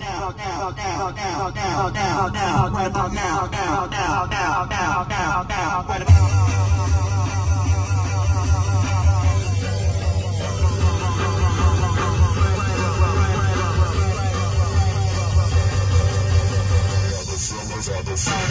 now, now, now, now, now, now, now, right about now, now, now, now, now, now, now, right about now. Summer's on the side.